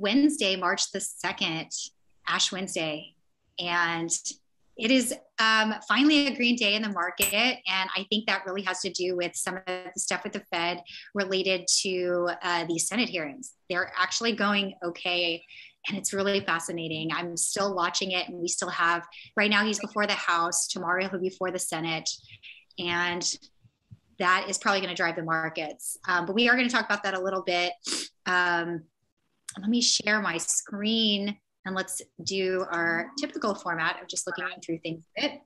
Wednesday, March the 2nd, Ash Wednesday. And it is um, finally a green day in the market. And I think that really has to do with some of the stuff with the Fed related to uh, these Senate hearings. They're actually going okay. And it's really fascinating. I'm still watching it, and we still have, right now, he's before the House. Tomorrow, he'll be before the Senate. And that is probably going to drive the markets. Um, but we are going to talk about that a little bit. Um, let me share my screen and let's do our typical format of just looking through things a bit.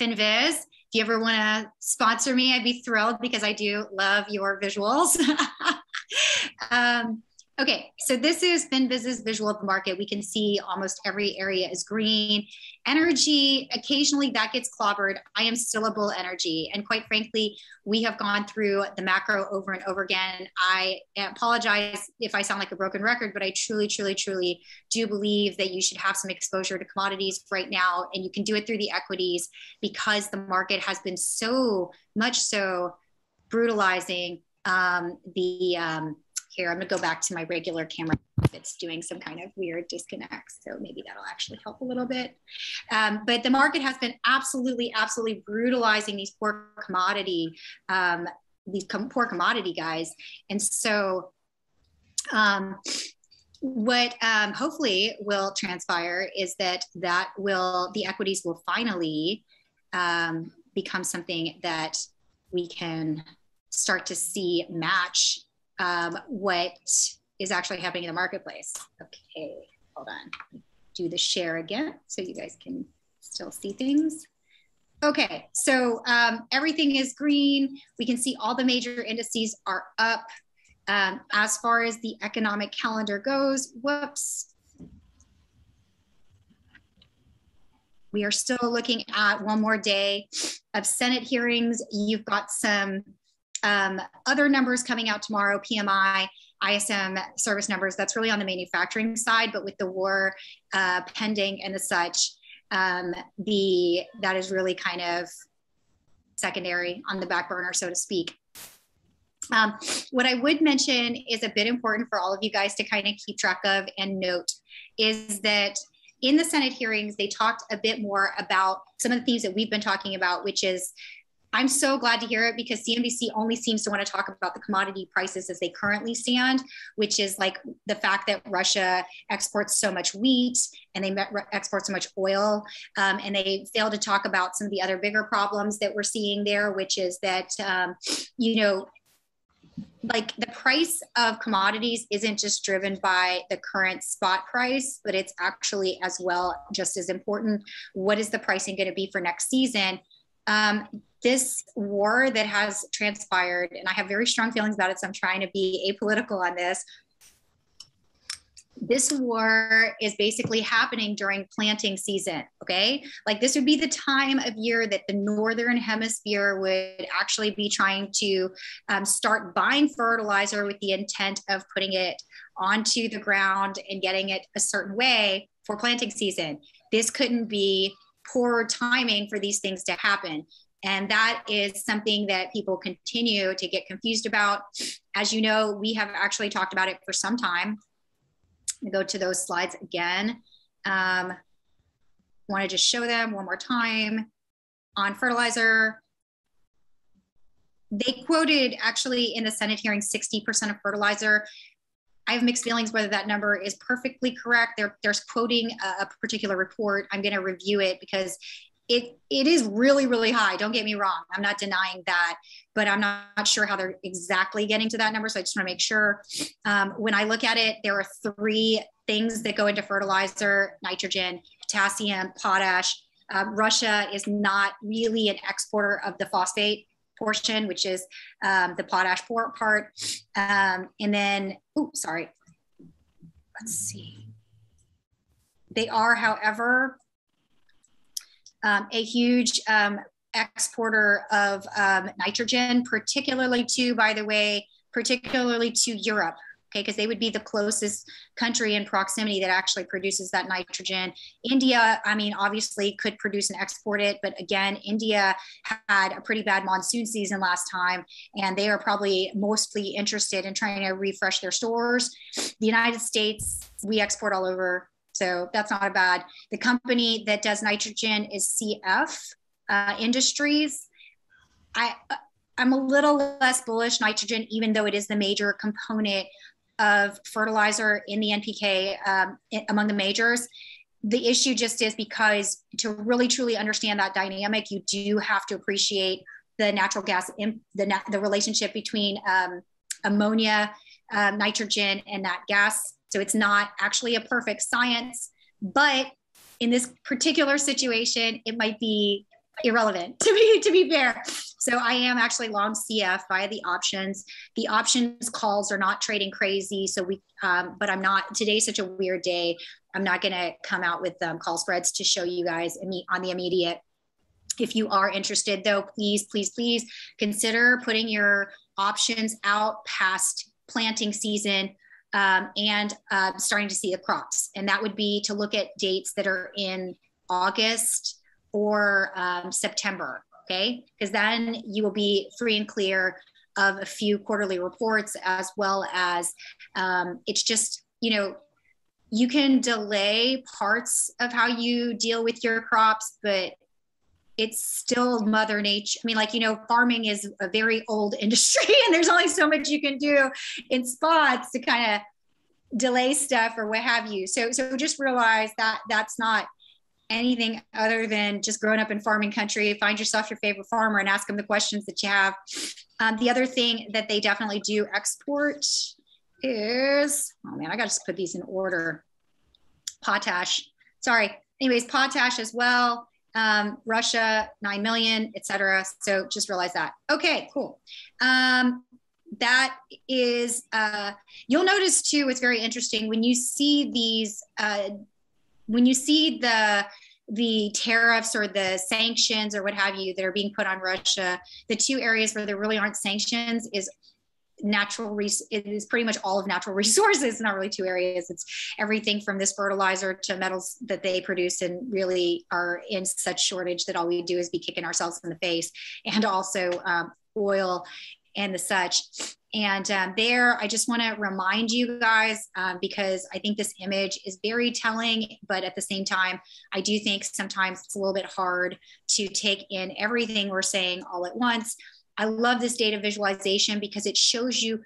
FinViz, if you ever want to sponsor me, I'd be thrilled because I do love your visuals. um, Okay, so this is FinViz's visual of the market. We can see almost every area is green. Energy, occasionally that gets clobbered. I am bull energy. And quite frankly, we have gone through the macro over and over again. I apologize if I sound like a broken record, but I truly, truly, truly do believe that you should have some exposure to commodities right now. And you can do it through the equities because the market has been so much so brutalizing um, the um, here. I'm gonna go back to my regular camera if it's doing some kind of weird disconnect. So maybe that'll actually help a little bit. Um, but the market has been absolutely, absolutely brutalizing these poor commodity, um, these com poor commodity guys. And so um, what um, hopefully will transpire is that that will, the equities will finally um, become something that we can start to see match um, what is actually happening in the marketplace. Okay, hold on. Do the share again so you guys can still see things. Okay, so um, everything is green. We can see all the major indices are up. Um, as far as the economic calendar goes, whoops. We are still looking at one more day of Senate hearings. You've got some um, other numbers coming out tomorrow, PMI, ISM service numbers, that's really on the manufacturing side, but with the war uh, pending and the such, um, the that is really kind of secondary on the back burner, so to speak. Um, what I would mention is a bit important for all of you guys to kind of keep track of and note is that in the Senate hearings, they talked a bit more about some of the things that we've been talking about, which is I'm so glad to hear it because CNBC only seems to want to talk about the commodity prices as they currently stand, which is like the fact that Russia exports so much wheat and they export so much oil. Um, and they fail to talk about some of the other bigger problems that we're seeing there, which is that, um, you know, like the price of commodities isn't just driven by the current spot price, but it's actually as well just as important. What is the pricing going to be for next season? Um, this war that has transpired, and I have very strong feelings about it, so I'm trying to be apolitical on this. This war is basically happening during planting season. Okay. Like this would be the time of year that the Northern Hemisphere would actually be trying to um, start buying fertilizer with the intent of putting it onto the ground and getting it a certain way for planting season. This couldn't be poor timing for these things to happen. And that is something that people continue to get confused about. As you know, we have actually talked about it for some time. Go to those slides again. Um, Want to just show them one more time on fertilizer. They quoted actually in the Senate hearing 60% of fertilizer. I have mixed feelings whether that number is perfectly correct. They're quoting a, a particular report. I'm going to review it because it it is really really high. Don't get me wrong. I'm not denying that but i'm not sure how they're exactly getting to that number. So i just want to make sure. Um, when i look at it there are three things that go into fertilizer nitrogen potassium potash. Uh, russia is not really an exporter of the phosphate portion which is um, the potash part. Um, and then oh sorry. Let's see. They are however um, a huge um, exporter of um, nitrogen, particularly to, by the way, particularly to Europe. okay, because they would be the closest country in proximity that actually produces that nitrogen. India, I mean, obviously could produce and export it, but again, India had a pretty bad monsoon season last time, and they are probably mostly interested in trying to refresh their stores. The United States, we export all over. So that's not a bad. The company that does nitrogen is CF uh, Industries. I I'm a little less bullish nitrogen, even though it is the major component of fertilizer in the NPK um, among the majors. The issue just is because to really truly understand that dynamic, you do have to appreciate the natural gas, in, the, the relationship between um, ammonia, um, nitrogen, and that gas. So it's not actually a perfect science, but in this particular situation, it might be irrelevant to be to be fair. So I am actually long CF via the options. The options calls are not trading crazy. So we, um, but I'm not. Today's such a weird day. I'm not going to come out with um, call spreads to show you guys on the immediate. If you are interested, though, please, please, please consider putting your options out past planting season um, and uh, starting to see the crops. And that would be to look at dates that are in August or um, September, okay? Because then you will be free and clear of a few quarterly reports as well as um, it's just, you know, you can delay parts of how you deal with your crops, but it's still mother nature. I mean, like, you know, farming is a very old industry and there's only so much you can do in spots to kind of delay stuff or what have you. So, so just realize that that's not anything other than just growing up in farming country, find yourself your favorite farmer and ask them the questions that you have. Um, the other thing that they definitely do export is, oh man, I got to just put these in order. Potash. Sorry. Anyways, potash as well. Um, Russia, 9 million, etc. So just realize that. Okay, cool. Um, that is, uh, you'll notice too, it's very interesting when you see these uh, when you see the the tariffs or the sanctions or what have you that are being put on Russia, the two areas where there really aren't sanctions is natural res- it is pretty much all of natural resources not really two areas it's everything from this fertilizer to metals that they produce and really are in such shortage that all we do is be kicking ourselves in the face and also um, oil and the such and um, there, I just want to remind you guys um, because I think this image is very telling, but at the same time, I do think sometimes it's a little bit hard to take in everything we're saying all at once. I love this data visualization because it shows you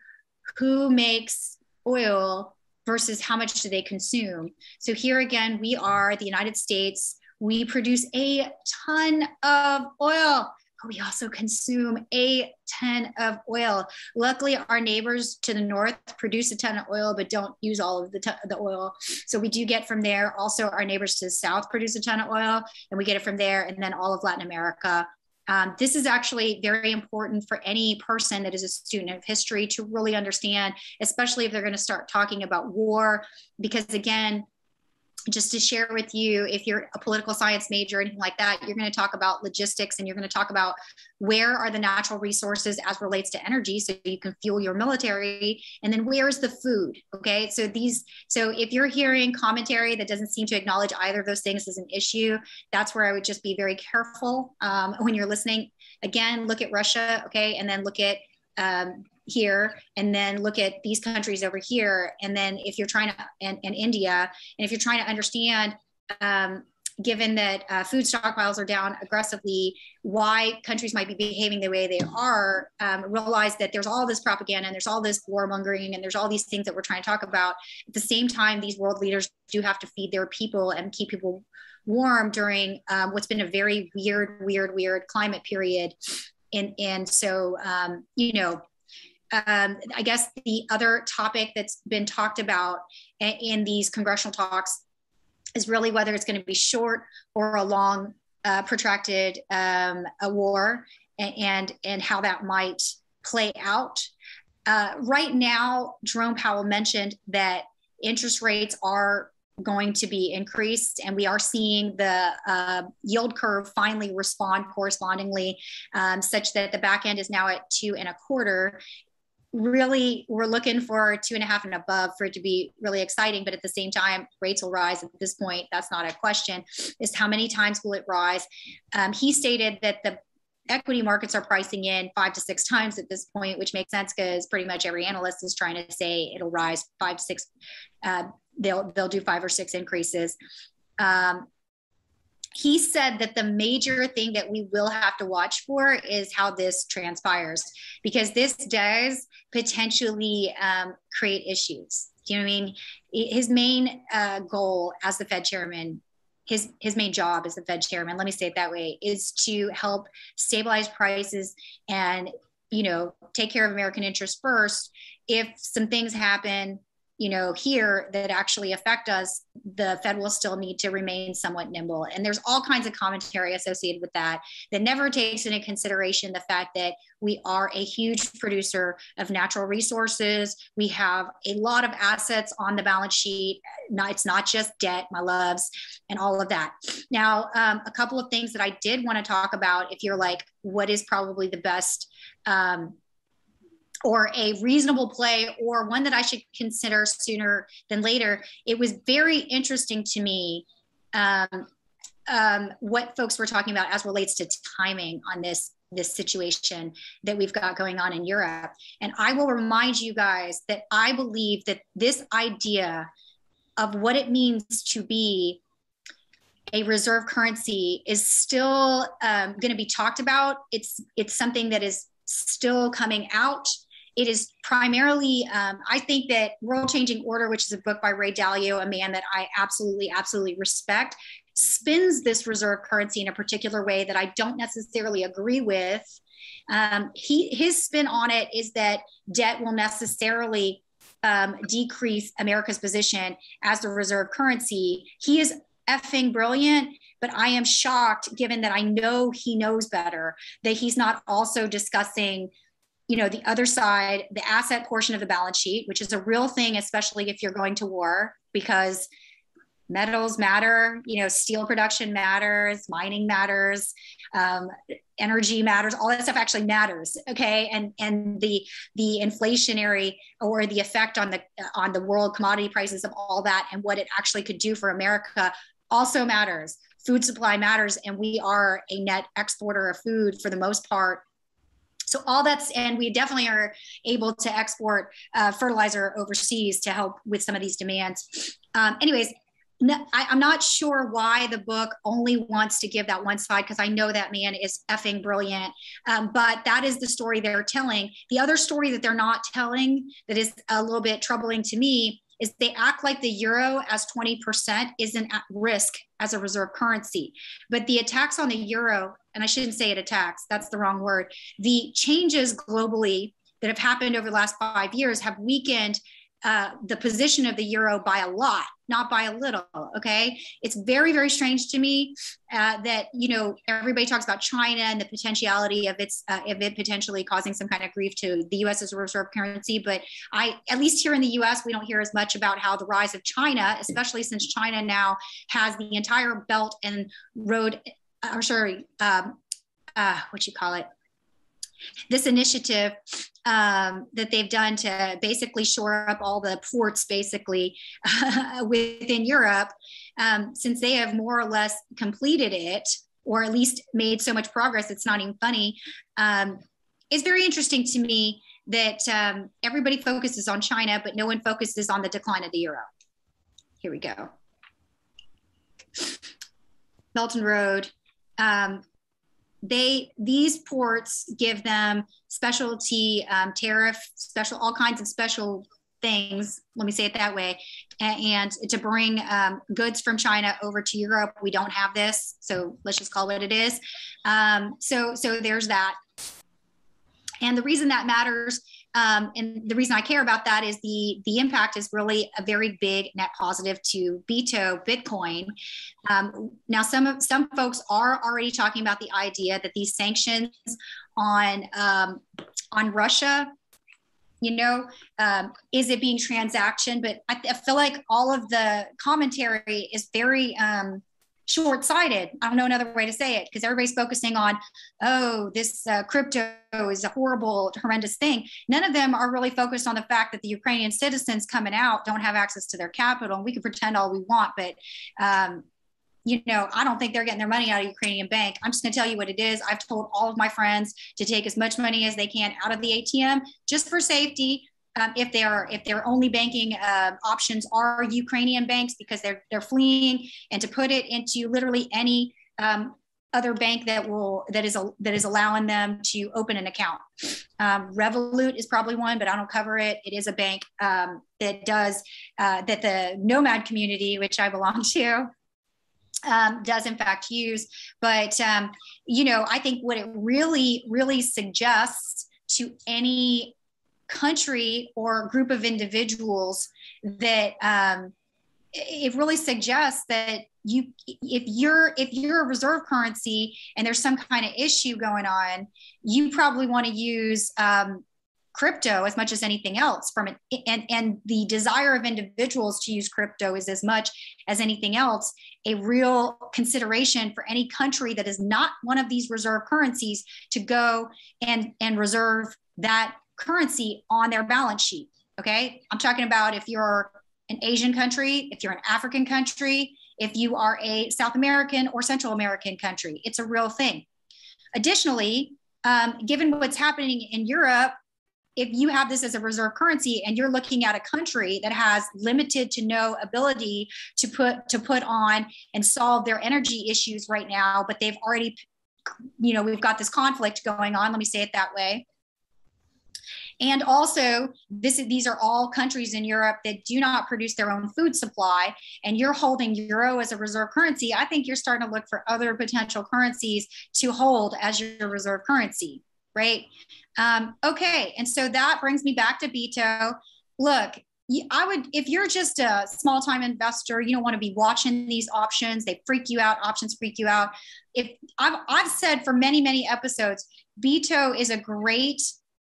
who makes oil versus how much do they consume. So here again, we are the United States. We produce a ton of oil but we also consume a ton of oil. Luckily, our neighbors to the north produce a ton of oil, but don't use all of the, t- the oil. So we do get from there. Also, our neighbors to the south produce a ton of oil, and we get it from there. And then all of Latin America. Um, this is actually very important for any person that is a student of history to really understand, especially if they're going to start talking about war, because again, just to share with you if you're a political science major or anything like that you're going to talk about logistics and you're going to talk about where are the natural resources as relates to energy so you can fuel your military and then where's the food okay? So these so if you're hearing commentary that doesn't seem to acknowledge either of those things as an issue that's where i would just be very careful um, when you're listening. Again look at russia okay? And then look at um, here and then look at these countries over here. And then if you're trying to and, and india and if you're trying to understand um, given that uh, food stockpiles are down aggressively why countries might be behaving the way they are um, realize that there's all this propaganda and there's all this warmongering and there's all these things that we're trying to talk about. At the same time these world leaders do have to feed their people and keep people warm during um, what's been a very weird weird weird climate period. And and so um, you know um, I guess the other topic that's been talked about in these congressional talks is really whether it's going to be short or a long, uh, protracted um, a war, and and how that might play out. Uh, right now, Jerome Powell mentioned that interest rates are going to be increased and we are seeing the uh, yield curve finally respond correspondingly um, such that the back end is now at two and a quarter really we're looking for two and a half and above for it to be really exciting but at the same time rates will rise at this point. That's not a question is how many times will it rise? Um, he stated that the equity markets are pricing in five to six times at this point which makes sense because pretty much every analyst is trying to say it'll rise five to six uh, they'll they'll do five or six increases. Um, he said that the major thing that we will have to watch for is how this transpires because this does potentially um, create issues. You know what i mean? His main uh, goal as the fed chairman his his main job as the fed chairman let me say it that way is to help stabilize prices and you know take care of american interests first. If some things happen you know here that actually affect us the fed will still need to remain somewhat nimble. And there's all kinds of commentary associated with that that never takes into consideration the fact that we are a huge producer of natural resources. We have a lot of assets on the balance sheet. Not, it's not just debt my loves and all of that. Now um, a couple of things that i did want to talk about if you're like what is probably the best um, or a reasonable play or one that I should consider sooner than later. It was very interesting to me um, um, what folks were talking about as relates to timing on this this situation that we've got going on in Europe. And I will remind you guys that I believe that this idea of what it means to be a reserve currency is still um, going to be talked about. It's it's something that is still coming out it is primarily, um, I think that World Changing Order, which is a book by Ray Dalio, a man that I absolutely, absolutely respect, spins this reserve currency in a particular way that I don't necessarily agree with. Um, he, his spin on it is that debt will necessarily um, decrease America's position as the reserve currency. He is effing brilliant, but I am shocked given that I know he knows better that he's not also discussing you know the other side the asset portion of the balance sheet which is a real thing especially if you're going to war because metals matter you know steel production matters mining matters um, energy matters all that stuff actually matters okay? And and the the inflationary or the effect on the on the world commodity prices of all that and what it actually could do for america also matters. Food supply matters and we are a net exporter of food for the most part so all that's and we definitely are able to export uh, fertilizer overseas to help with some of these demands um, anyways I, am not sure why the book only wants to give that one side because I know that man is effing brilliant. Um, but that is the story they're telling. The other story that they're not telling that is a little bit troubling to me is they act like the euro as 20% isn't at risk as a reserve currency. But the attacks on the euro, and I shouldn't say it attacks, that's the wrong word. The changes globally that have happened over the last five years have weakened uh, the position of the euro by a lot, not by a little. Okay, it's very very strange to me uh, that you know everybody talks about China and the potentiality of its uh, of it potentially causing some kind of grief to the U.S. as a reserve currency. But I, at least here in the U.S., we don't hear as much about how the rise of China, especially since China now has the entire Belt and Road, or sorry, um, uh, what you call it, this initiative um, that they've done to basically shore up all the ports basically within Europe, um, since they have more or less completed it, or at least made so much progress, it's not even funny. Um, it's very interesting to me that um, everybody focuses on China, but no one focuses on the decline of the euro. Here we go. Belt and Road. Um, they these ports give them specialty um, tariff special all kinds of special things let me say it that way and to bring um, goods from china over to europe we don't have this so let's just call it what it is. Um, so so there's that. And the reason that matters um, and the reason I care about that is the the impact is really a very big net positive to BITO Bitcoin. Um, now, some of some folks are already talking about the idea that these sanctions on um, on Russia, you know, um, is it being transaction? But I, I, feel like all of the commentary is very um, short-sighted i don't know another way to say it because everybody's focusing on oh this uh, crypto is a horrible horrendous thing none of them are really focused on the fact that the ukrainian citizens coming out don't have access to their capital and we can pretend all we want but um, you know, I don't think they're getting their money out of Ukrainian bank. I'm just going to tell you what it is. I've told all of my friends to take as much money as they can out of the ATM just for safety. Um, if they're if their only banking uh, options are Ukrainian banks because they're they're fleeing, and to put it into literally any um, other bank that will that is a, that is allowing them to open an account. Um, Revolut is probably one, but I don't cover it. It is a bank um, that does uh, that the Nomad community, which I belong to, um, does in fact use. But, um, you know, I think what it really, really suggests to any country or group of individuals that um, it really suggests that you if you're if you're a reserve currency and there's some kind of issue going on you probably want to use um, crypto as much as anything else from it and and the desire of individuals to use crypto is as much as anything else a real consideration for any country that is not one of these reserve currencies to go and and reserve that currency on their balance sheet okay? I'm talking about if you're an asian country if you're an african country if you are a south american or central american country it's a real thing. Additionally um, given what's happening in europe if you have this as a reserve currency and you're looking at a country that has limited to no ability to put to put on and solve their energy issues right now but they've already you know we've got this conflict going on let me say it that way and also this these are all countries in europe that do not produce their own food supply and you're holding euro as a reserve currency i think you're starting to look for other potential currencies to hold as your reserve currency right? Um, okay, and so that brings me back to BITO. Look, I would, if you're just a small time investor, you don't want to be watching these options. They freak you out. Options freak you out. If I've, I've said for many, many episodes, BITO is a great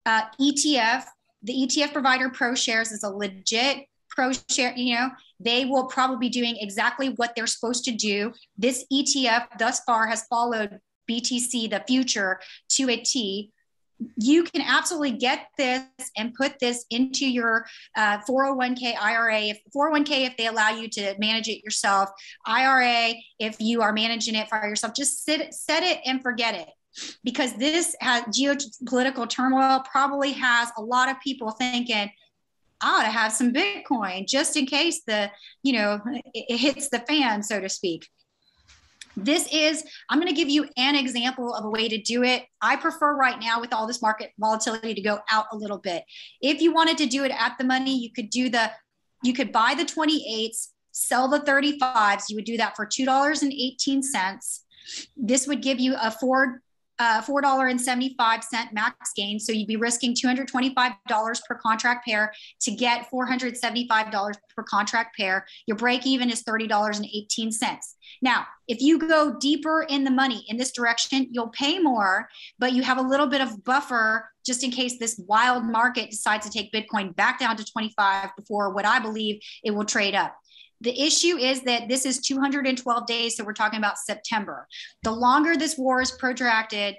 uh, ETF. The ETF provider ProShares is a legit pro share, you know, they will probably be doing exactly what they're supposed to do. This ETF thus far has followed BTC, the future, to a T you can absolutely get this and put this into your uh, 401k IRA. If 401k, if they allow you to manage it yourself, IRA, if you are managing it for yourself, just sit, set it and forget it. Because this has geopolitical turmoil probably has a lot of people thinking, I ought to have some Bitcoin just in case the, you know, it hits the fan, so to speak. This is, I'm going to give you an example of a way to do it. I prefer right now with all this market volatility to go out a little bit. If you wanted to do it at the money, you could do the, you could buy the 28s, sell the 35s. You would do that for $2.18. This would give you a Ford uh, $4.75 max gain. So you'd be risking $225 per contract pair to get $475 per contract pair. Your break even is $30.18. Now, if you go deeper in the money in this direction, you'll pay more, but you have a little bit of buffer just in case this wild market decides to take Bitcoin back down to 25 before what I believe it will trade up. The issue is that this is 212 days, so we're talking about September. The longer this war is protracted,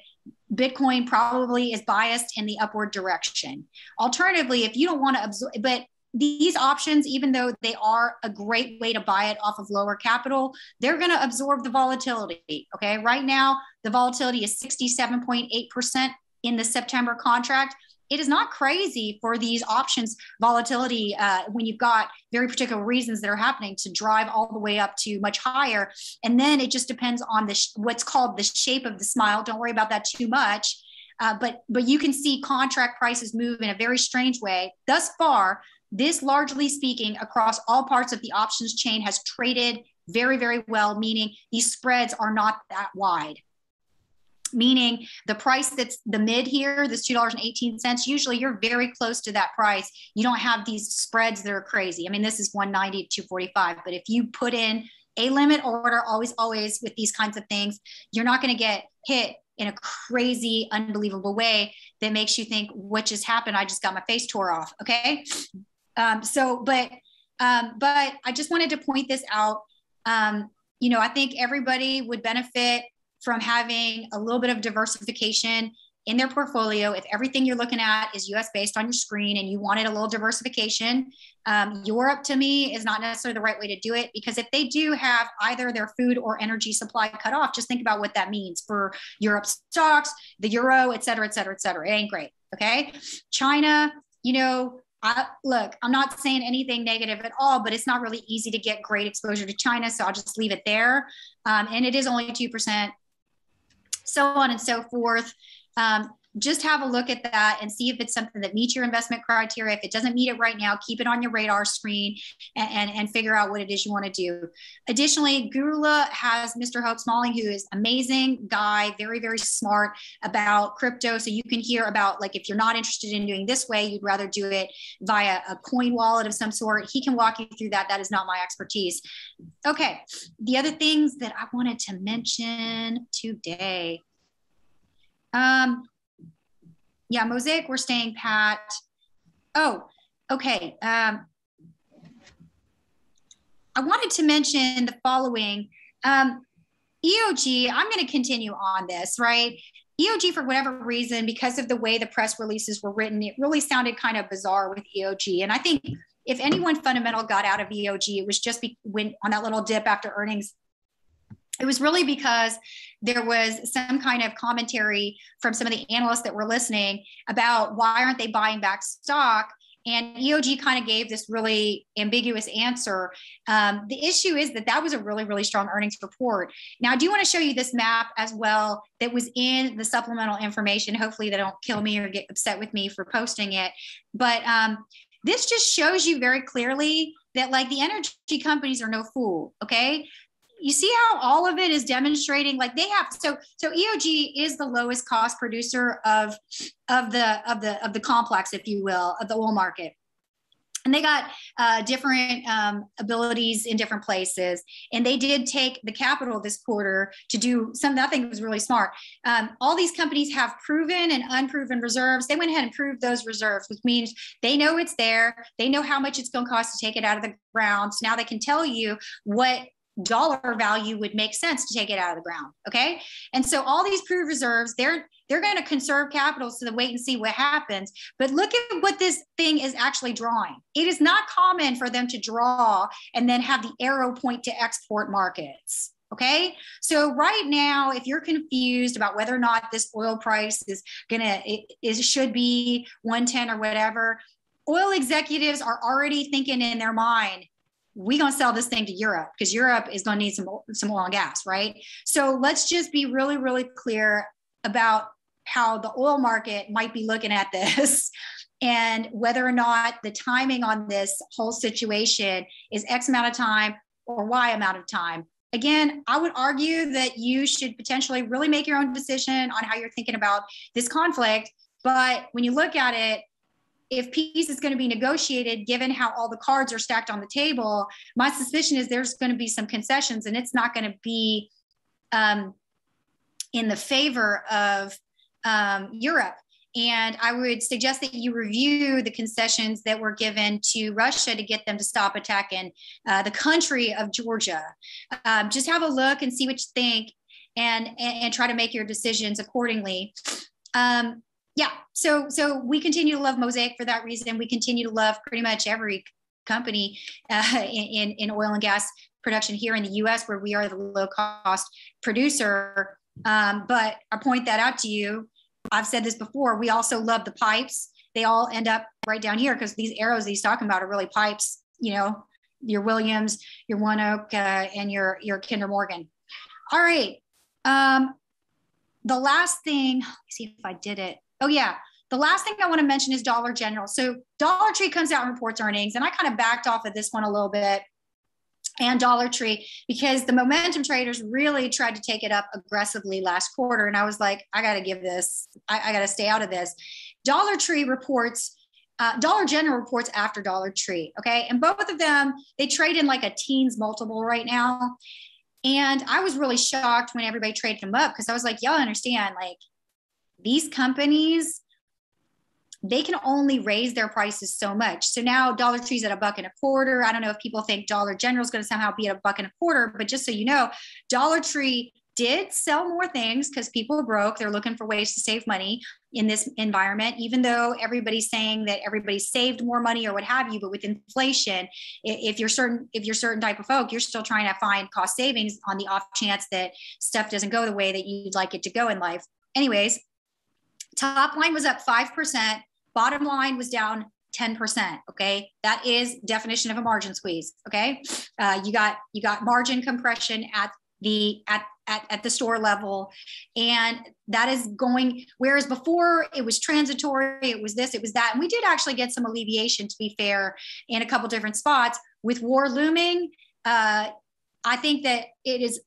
Bitcoin probably is biased in the upward direction. Alternatively, if you don't want to absorb, but these options, even though they are a great way to buy it off of lower capital, they're going to absorb the volatility. Okay. Right now, the volatility is 67.8% in the September contract it is not crazy for these options volatility uh, when you've got very particular reasons that are happening to drive all the way up to much higher. And then it just depends on the sh- what's called the shape of the smile. Don't worry about that too much. Uh, but but you can see contract prices move in a very strange way. Thus far this largely speaking across all parts of the options chain has traded very very well meaning these spreads are not that wide meaning the price that's the mid here, this $2.18, usually you're very close to that price. You don't have these spreads that are crazy. I mean, this is 190 to 245, but if you put in a limit order, always, always with these kinds of things, you're not going to get hit in a crazy, unbelievable way that makes you think, what just happened? I just got my face tore off. Okay. Um, so, but, um, but I just wanted to point this out. Um, you know, I think everybody would benefit from having a little bit of diversification in their portfolio, if everything you're looking at is US based on your screen and you wanted a little diversification, um, Europe to me is not necessarily the right way to do it because if they do have either their food or energy supply cut off, just think about what that means for Europe's stocks, the euro, et cetera, et cetera, et cetera. It ain't great. Okay. China, you know, I, look, I'm not saying anything negative at all, but it's not really easy to get great exposure to China. So I'll just leave it there. Um, and it is only 2%, so on and so forth. Um, just have a look at that and see if it's something that meets your investment criteria. If it doesn't meet it right now, keep it on your radar screen and, and, and figure out what it is you want to do. Additionally, Gurula has Mr. Hope Smalling, who is amazing guy, very, very smart about crypto. So you can hear about like if you're not interested in doing this way, you'd rather do it via a coin wallet of some sort. He can walk you through that. That is not my expertise. Okay. The other things that I wanted to mention today. Um, yeah, Mosaic, we're staying pat. Oh, okay. Um, I wanted to mention the following. Um, EOG, I'm going to continue on this, right? EOG, for whatever reason, because of the way the press releases were written, it really sounded kind of bizarre with EOG. And I think if anyone fundamental got out of EOG, it was just be, on that little dip after earnings it was really because there was some kind of commentary from some of the analysts that were listening about why aren't they buying back stock and EOG kind of gave this really ambiguous answer. Um, the issue is that that was a really, really strong earnings report. Now, I do want to show you this map as well that was in the supplemental information. Hopefully, they don't kill me or get upset with me for posting it. But um, this just shows you very clearly that, like, the energy companies are no fool. Okay you see how all of it is demonstrating like they have so so eog is the lowest cost producer of of the of the of the complex if you will of the oil market. And they got uh, different um, abilities in different places. And they did take the capital this quarter to do something i think was really smart. Um, all these companies have proven and unproven reserves. They went ahead and proved those reserves which means they know it's there. They know how much it's going to cost to take it out of the ground. So now they can tell you what dollar value would make sense to take it out of the ground. Okay. And so all these proved reserves, they're they're going to conserve capital so they wait and see what happens. But look at what this thing is actually drawing. It is not common for them to draw and then have the arrow point to export markets. Okay. So right now, if you're confused about whether or not this oil price is gonna it is should be 110 or whatever, oil executives are already thinking in their mind, we gonna sell this thing to Europe because Europe is gonna need some some oil and gas, right? So let's just be really, really clear about how the oil market might be looking at this and whether or not the timing on this whole situation is X amount of time or Y amount of time. Again, I would argue that you should potentially really make your own decision on how you're thinking about this conflict. But when you look at it, if peace is going to be negotiated, given how all the cards are stacked on the table, my suspicion is there's going to be some concessions and it's not going to be um, in the favor of um, Europe. And I would suggest that you review the concessions that were given to Russia to get them to stop attacking uh, the country of Georgia. Um, just have a look and see what you think and, and, and try to make your decisions accordingly. Um, yeah. So so we continue to love mosaic for that reason. We continue to love pretty much every company uh, in, in oil and gas production here in the us where we are the low cost producer. Um, but i point that out to you. I've said this before. We also love the pipes. They all end up right down here because these arrows that he's talking about are really pipes you know your williams your ONEOK uh, and your your kinder morgan. All right. Um, the last thing see if i did it Oh, yeah. The last thing I want to mention is Dollar General. So Dollar Tree comes out and reports earnings, and I kind of backed off of this one a little bit and Dollar Tree because the momentum traders really tried to take it up aggressively last quarter. And I was like, I got to give this, I, I got to stay out of this. Dollar Tree reports, uh, Dollar General reports after Dollar Tree. Okay. And both of them, they trade in like a teens multiple right now. And I was really shocked when everybody traded them up because I was like, y'all understand, like these companies they can only raise their prices so much. So now Dollar Tree's at a buck and a quarter. I don't know if people think Dollar General's going to somehow be at a buck and a quarter, but just so you know, Dollar Tree did sell more things because people are broke. They're looking for ways to save money in this environment, even though everybody's saying that everybody saved more money or what have you. But with inflation, if you're certain, if you're certain type of folk, you're still trying to find cost savings on the off chance that stuff doesn't go the way that you'd like it to go in life. Anyways, top line was up 5%, bottom line was down 10% okay? That is definition of a margin squeeze okay? Uh, you got you got margin compression at the at, at, at the store level and that is going whereas before it was transitory it was this it was that and we did actually get some alleviation to be fair in a couple different spots. With war looming uh, i think that it is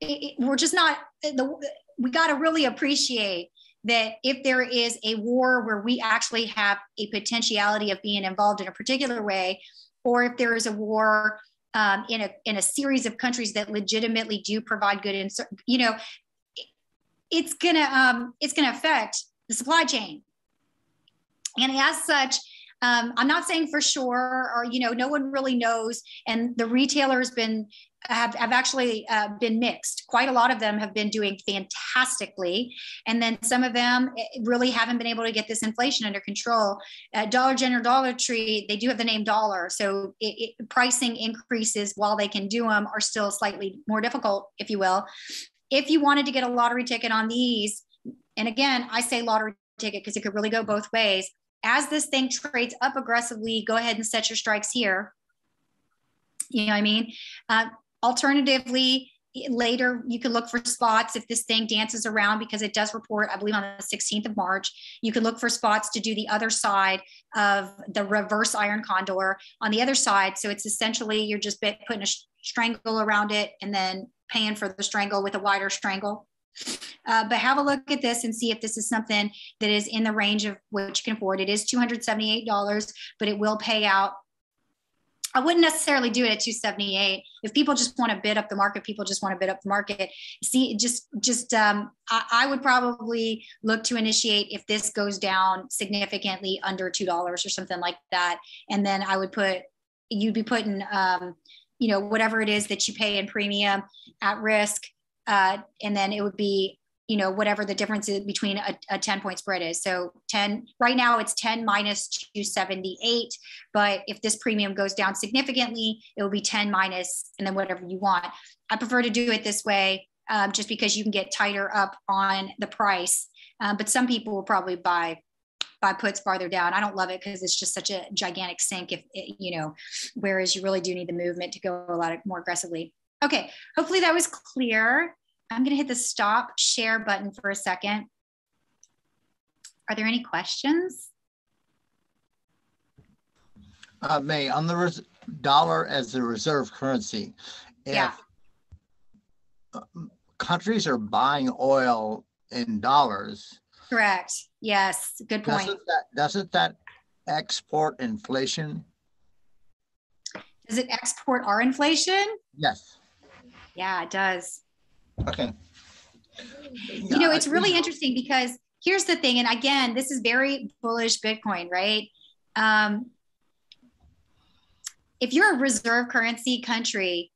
it, it, we're just not the we got to really appreciate that if there is a war where we actually have a potentiality of being involved in a particular way or if there is a war um, in a in a series of countries that legitimately do provide good and you know it's gonna um, it's gonna affect the supply chain. And as such um, i'm not saying for sure or you know no one really knows and the retailer has been have, have actually uh, been mixed. Quite a lot of them have been doing fantastically. And then some of them eh, really haven't been able to get this inflation under control. Uh, Dollar General, Dollar Tree, they do have the name dollar. So it, it, pricing increases while they can do them are still slightly more difficult, if you will. If you wanted to get a lottery ticket on these, and again, I say lottery ticket because it could really go both ways. As this thing trades up aggressively, go ahead and set your strikes here. You know what I mean? Uh, Alternatively, later you can look for spots if this thing dances around because it does report i believe on the 16th of march. You can look for spots to do the other side of the reverse iron condor on the other side. So it's essentially you're just putting a strangle around it and then paying for the strangle with a wider strangle. Uh, but have a look at this and see if this is something that is in the range of what you can afford. It is $278, but it will pay out I wouldn't necessarily do it at 278. If people just want to bid up the market, people just want to bid up the market. See, just just um, I, I, would probably look to initiate if this goes down significantly under two dollars or something like that, and then I would put you'd be putting um, you know whatever it is that you pay in premium at risk, uh, and then it would be you know whatever the difference is between a, a 10 point spread is. So 10 right now it's 10 minus 278 but if this premium goes down significantly it will be 10 minus and then whatever you want. I prefer to do it this way um, just because you can get tighter up on the price um, but some people will probably buy buy puts farther down. I don't love it because it's just such a gigantic sink if it, you know whereas you really do need the movement to go a lot more aggressively. Okay hopefully that was clear I'm going to hit the stop share button for a second. Are there any questions? Uh, May, on the dollar as the reserve currency, if yeah. countries are buying oil in dollars. Correct. Yes. Good point. Doesn't that, doesn't that export inflation? Does it export our inflation? Yes. Yeah, it does. Okay. You know, it's really interesting because here's the thing, and again, this is very bullish Bitcoin, right? Um, if you're a reserve currency country,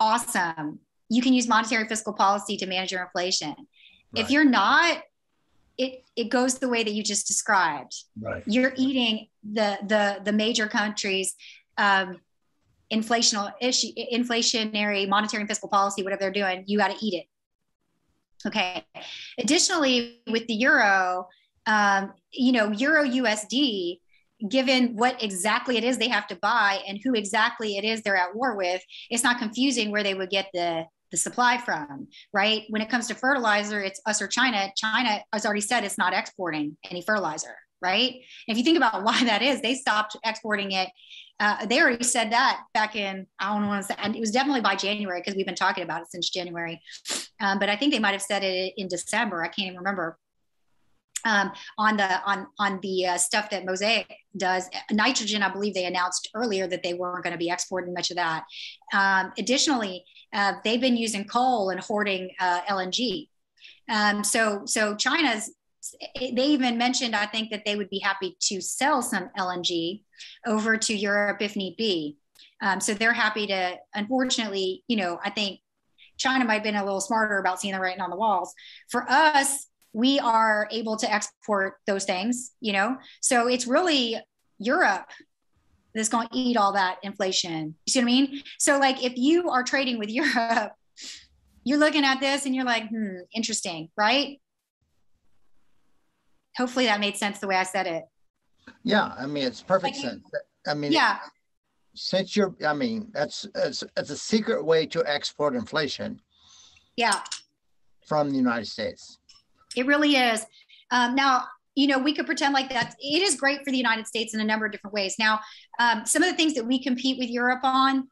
awesome. You can use monetary fiscal policy to manage your inflation. Right. If you're not, it it goes the way that you just described. Right. You're eating the the the major countries um, inflational issue, inflationary monetary and fiscal policy, whatever they're doing, you got to eat it. Okay. Additionally, with the euro, um, you know, euro USD, given what exactly it is they have to buy and who exactly it is they're at war with, it's not confusing where they would get the the supply from, right? When it comes to fertilizer, it's us or China. China has already said it's not exporting any fertilizer, right? If you think about why that is, they stopped exporting it uh, they already said that back in I don't want to say, and it was definitely by January because we've been talking about it since January. Um, but I think they might have said it in December. I can't even remember. Um, on the on on the uh, stuff that Mosaic does, nitrogen, I believe they announced earlier that they weren't going to be exporting much of that. Um, additionally, uh, they've been using coal and hoarding uh, LNG. Um, so so China's they even mentioned, I think, that they would be happy to sell some LNG over to Europe if need be. Um, so they're happy to, unfortunately, you know, I think China might have been a little smarter about seeing the writing on the walls. For us, we are able to export those things, you know? So it's really Europe that's going to eat all that inflation. You see what I mean? So, like, if you are trading with Europe, you're looking at this and you're like, hmm, interesting, right? Hopefully that made sense the way I said it. Yeah, I mean, it's perfect like, sense. I mean, yeah. Since you're, I mean, that's it's, it's a secret way to export inflation. Yeah. From the United States. It really is. Um, now, you know, we could pretend like that. It is great for the United States in a number of different ways. Now, um, some of the things that we compete with Europe on,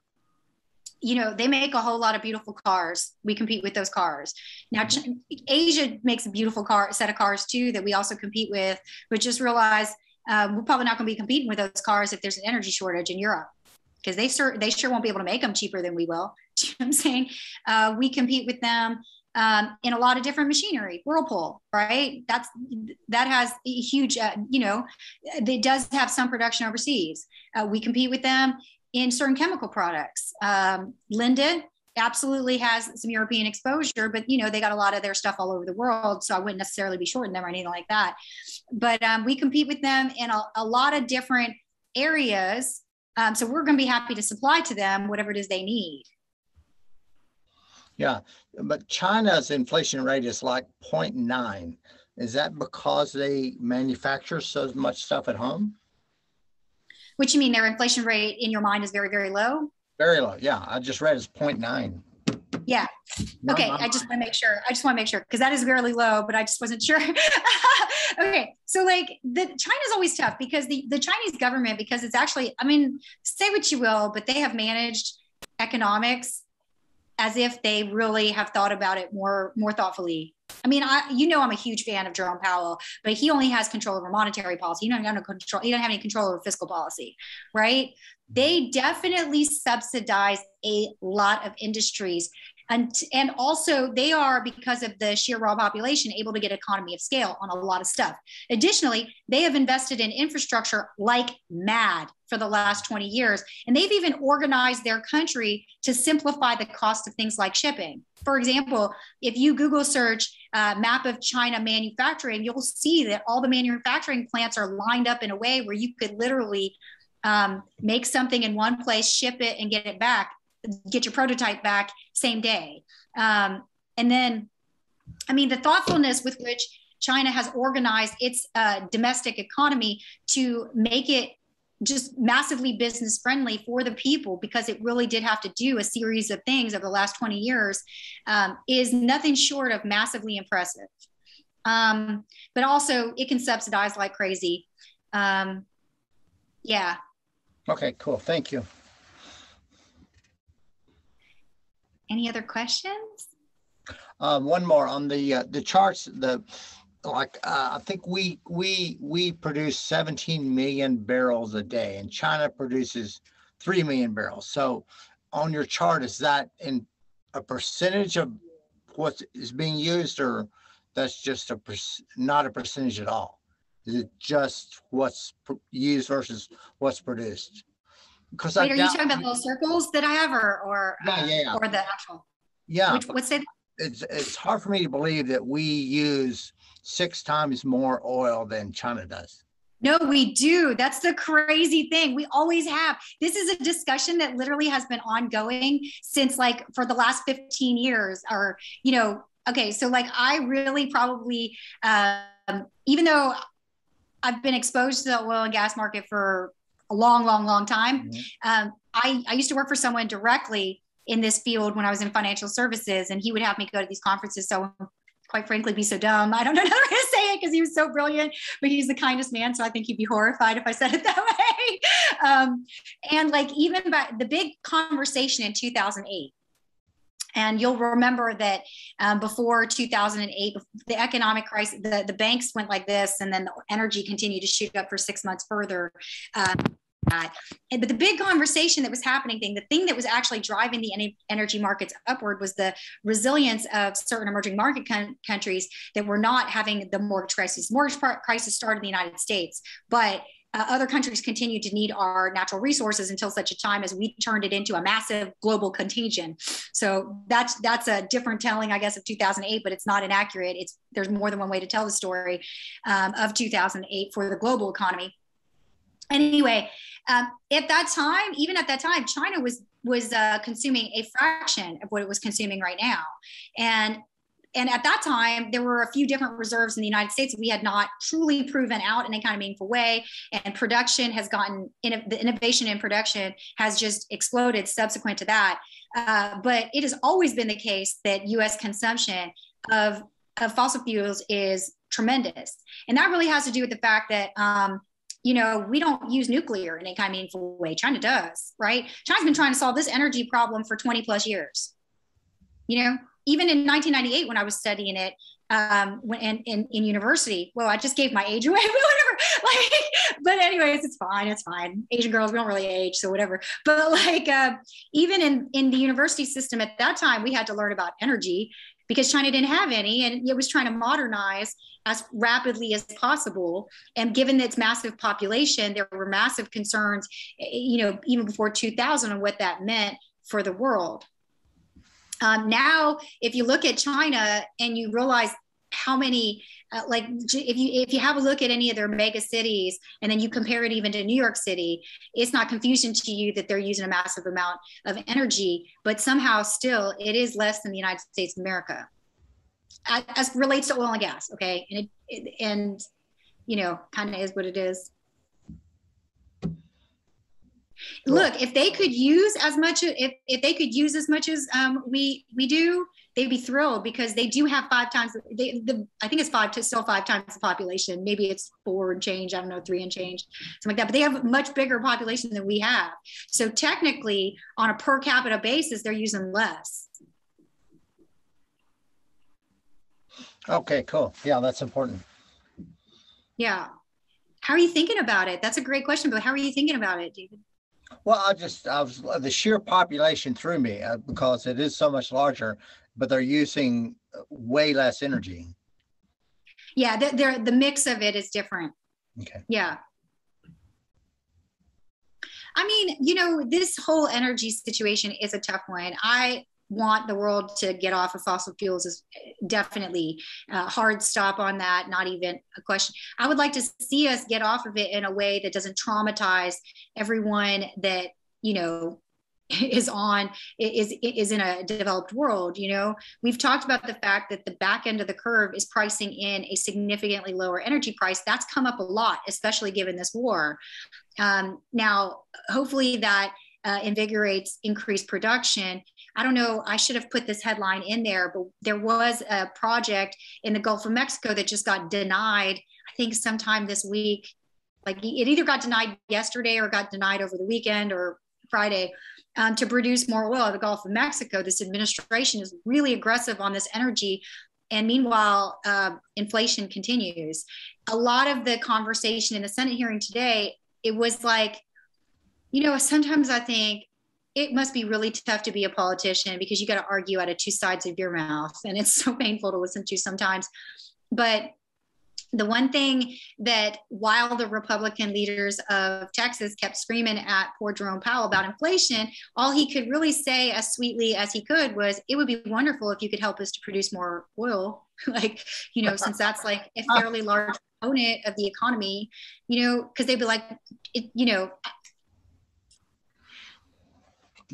you know, they make a whole lot of beautiful cars. We compete with those cars. Now, mm-hmm. Asia makes a beautiful car set of cars too that we also compete with. But just realize um, we're probably not going to be competing with those cars if there's an energy shortage in Europe because they sure they sure won't be able to make them cheaper than we will. you know I'm saying? Uh, we compete with them um, in a lot of different machinery. Whirlpool, right? That's that has a huge, uh, you know, it does have some production overseas. Uh, we compete with them in certain chemical products. Um, Linde absolutely has some European exposure, but you know they got a lot of their stuff all over the world, so I wouldn't necessarily be shorting them or anything like that. But um, we compete with them in a, a lot of different areas. Um, so we're going to be happy to supply to them whatever it is they need. Yeah, but China's inflation rate is like 0.9. Is that because they manufacture so much stuff at home? Which you mean their inflation rate in your mind is very, very low? Very low. Yeah, I just read it's 0.9. Yeah. Okay. I just want to make sure. I just want to make sure because that is really low, but I just wasn't sure. okay. So like the China's always tough because the, the Chinese government, because it's actually, I mean, say what you will, but they have managed economics as if they really have thought about it more more thoughtfully. I mean, I you know I'm a huge fan of Jerome Powell, but he only has control over monetary policy. He don't have control. He don't have any control over fiscal policy, right? They definitely subsidize a lot of industries and and also they are because of the sheer raw population able to get economy of scale on a lot of stuff additionally they have invested in infrastructure like mad for the last 20 years and they've even organized their country to simplify the cost of things like shipping for example if you google search uh, map of china manufacturing you'll see that all the manufacturing plants are lined up in a way where you could literally um, make something in one place ship it and get it back get your prototype back same day. Um, and then, I mean, the thoughtfulness with which China has organized its uh, domestic economy to make it just massively business friendly for the people because it really did have to do a series of things over the last 20 years um, is nothing short of massively impressive. Um, but also, it can subsidize like crazy. Um, yeah. Okay, cool. Thank you. Any other questions? Um, one more on the uh, the charts. The like uh, I think we we we produce 17 million barrels a day, and China produces three million barrels. So, on your chart, is that in a percentage of what is being used, or that's just a not a percentage at all? Is it just what's used versus what's produced? because Wait, are you talking about those circles that I have, or or yeah, uh, yeah, yeah. or the actual? Yeah. Which, what's it? It's it's hard for me to believe that we use six times more oil than China does. No, we do. That's the crazy thing. We always have. This is a discussion that literally has been ongoing since like for the last 15 years or, you know, okay. So like I really probably, um, even though I've been exposed to the oil and gas market for a long, long, long time. Mm-hmm. Um, I, I used to work for someone directly in this field when I was in financial services, and he would have me go to these conferences. So, quite frankly, be so dumb. I don't know how to say it because he was so brilliant, but he's the kindest man. So I think he'd be horrified if I said it that way. Um, and like even by the big conversation in 2008 and you'll remember that um, before 2008, the economic crisis, the, the banks went like this, and then the energy continued to shoot up for six months further. Um, that. And, but the big conversation that was happening thing, the thing that was actually driving the energy markets upward was the resilience of certain emerging market con- countries that were not having the mortgage crisis. Mortgage crisis started in the United States, but uh, other countries continued to need our natural resources until such a time as we turned it into a massive global contagion. So that's that's a different telling, I guess, of 2008, but it's not inaccurate. It's there's more than one way to tell the story um, of 2008 for the global economy. Anyway, um, at that time, even at that time, China was was uh, consuming a fraction of what it was consuming right now, and and at that time, there were a few different reserves in the United States we had not truly proven out in any kind of meaningful way. And production has gotten, the innovation in production has just exploded subsequent to that. Uh, but it has always been the case that US consumption of, of fossil fuels is tremendous. And that really has to do with the fact that um, you know, we don't use nuclear in any kind of meaningful way. China does, right? China's been trying to solve this energy problem for 20 plus years. You know, even in 1998 when I was studying it um, when in, in, in university. Well, I just gave my age away, but whatever. Like, but anyways, it's fine. It's fine. Asian girls we don't really age, so whatever. But like, uh, even in in the university system at that time, we had to learn about energy because China didn't have any, and it was trying to modernize as rapidly as possible. And given its massive population, there were massive concerns, you know, even before 2000 on what that meant for the world. Um, now, if you look at China and you realize how many uh, like if you if you have a look at any of their mega cities and then you compare it even to New York City, it's not confusion to you that they're using a massive amount of energy, but somehow still it is less than the United States of America as, as relates to oil and gas. Okay, and it, it and you know kind of is what it is. Look, if they could use as much, if, if they could use as much as um, we we do, they'd be thrilled because they do have five times. They, the I think it's five to still five times the population. Maybe it's four and change. I don't know, three and change, something like that. But they have a much bigger population than we have. So technically, on a per capita basis, they're using less. Okay, cool. Yeah, that's important. Yeah. How are you thinking about it? That's a great question, but how are you thinking about it, David? Well, I just I was the sheer population threw me uh, because it is so much larger, but they're using way less energy. Yeah, the, the mix of it is different. Okay. Yeah. I mean, you know, this whole energy situation is a tough one. I want the world to get off of fossil fuels is definitely a hard stop on that not even a question. I would like to see us get off of it in a way that doesn't traumatize everyone that you know is on is is in a developed world you know? We've talked about the fact that the back end of the curve is pricing in a significantly lower energy price. That's come up a lot especially given this war. Um, now hopefully that uh, invigorates increased production I don't know, I should have put this headline in there, but there was a project in the Gulf of Mexico that just got denied, I think sometime this week. Like it either got denied yesterday or got denied over the weekend or Friday um, to produce more oil in the Gulf of Mexico. This administration is really aggressive on this energy. And meanwhile, uh, inflation continues. A lot of the conversation in the Senate hearing today, it was like, you know, sometimes I think it must be really tough to be a politician because you got to argue out of two sides of your mouth and it's so painful to listen to sometimes. But the one thing that while the republican leaders of texas kept screaming at poor jerome powell about inflation all he could really say as sweetly as he could was it would be wonderful if you could help us to produce more oil. Like you know since that's like a fairly large component of the economy you know because they'd be like it, you know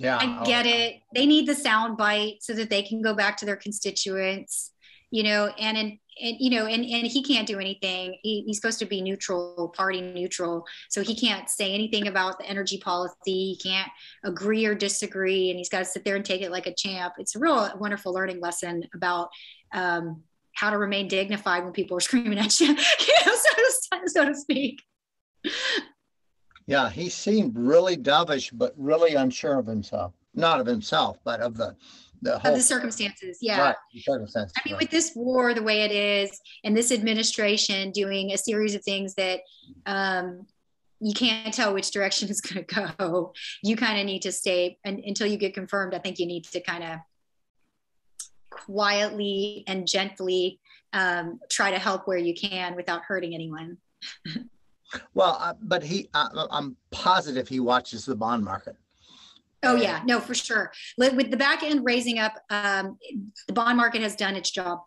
yeah. I get it. They need the sound bite so that they can go back to their constituents, you know, and and, and you know, and, and he can't do anything. He, he's supposed to be neutral, party neutral. So he can't say anything about the energy policy. He can't agree or disagree. And he's got to sit there and take it like a champ. It's a real wonderful learning lesson about um, how to remain dignified when people are screaming at you, you know, so to, so to speak. Yeah, he seemed really dovish, but really unsure of himself. Not of himself, but of the the whole of the circumstances. Yeah. Right, circumstances. I mean, right. with this war the way it is, and this administration doing a series of things that um, you can't tell which direction it's going to go. You kind of need to stay and, until you get confirmed. I think you need to kind of quietly and gently um, try to help where you can without hurting anyone. well, uh, but he, uh, I'm positive he watches the bond market. Oh yeah, no, for sure. With the back end raising up, um, the bond market has done its job.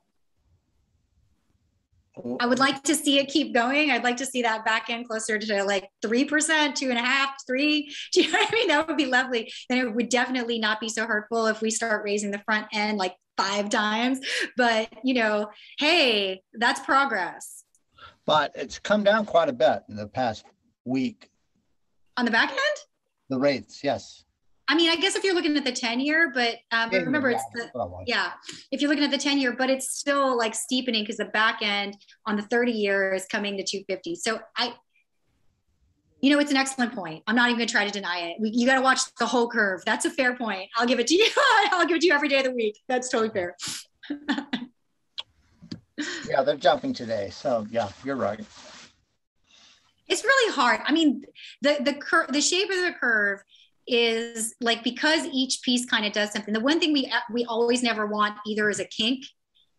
I would like to see it keep going. I'd like to see that back end closer to like 3%, two and a half, three. Do you know what I mean? That would be lovely. Then it would definitely not be so hurtful if we start raising the front end like five times. But, you know, hey, that's progress. But it's come down quite a bit in the past week. On the back end? The rates, yes. I mean, I guess if you're looking at the 10 year, but um, remember it's the, yeah, if you're looking at the 10 year, but it's still like steepening because the back end on the 30 year is coming to 250. So I, you know, it's an excellent point. I'm not even gonna try to deny it. We, you got to watch the whole curve. That's a fair point. I'll give it to you. I'll give it to you every day of the week. That's totally fair. yeah, they're jumping today. So yeah, you're right. It's really hard. I mean, the the curve, the shape of the curve is like because each piece kind of does something. The one thing we we always never want either is a kink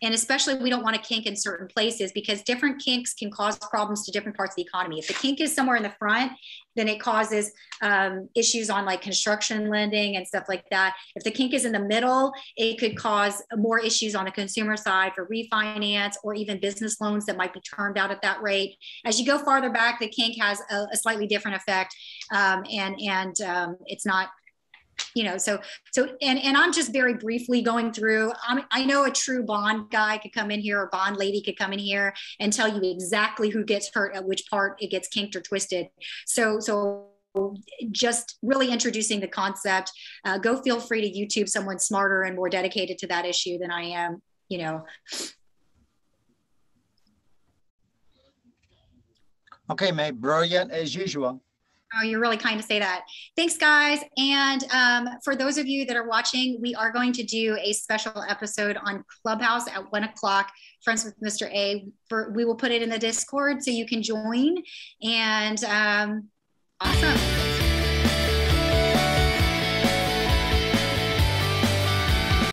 and especially we don't want to kink in certain places because different kinks can cause problems to different parts of the economy. If the kink is somewhere in the front, then it causes um, issues on like construction lending and stuff like that. If the kink is in the middle, it could cause more issues on the consumer side for refinance or even business loans that might be termed out at that rate. As you go farther back, the kink has a, a slightly different effect, um, and and um, it's not you know so so and and i'm just very briefly going through I'm, i know a true bond guy could come in here or bond lady could come in here and tell you exactly who gets hurt at which part it gets kinked or twisted. So so just really introducing the concept uh, go feel free to youtube someone smarter and more dedicated to that issue than i am you know. Okay mate brilliant as usual Oh, you're really kind to say that. Thanks, guys. And um, for those of you that are watching, we are going to do a special episode on Clubhouse at one o'clock. Friends with Mr. A. For, we will put it in the Discord so you can join. And um, awesome.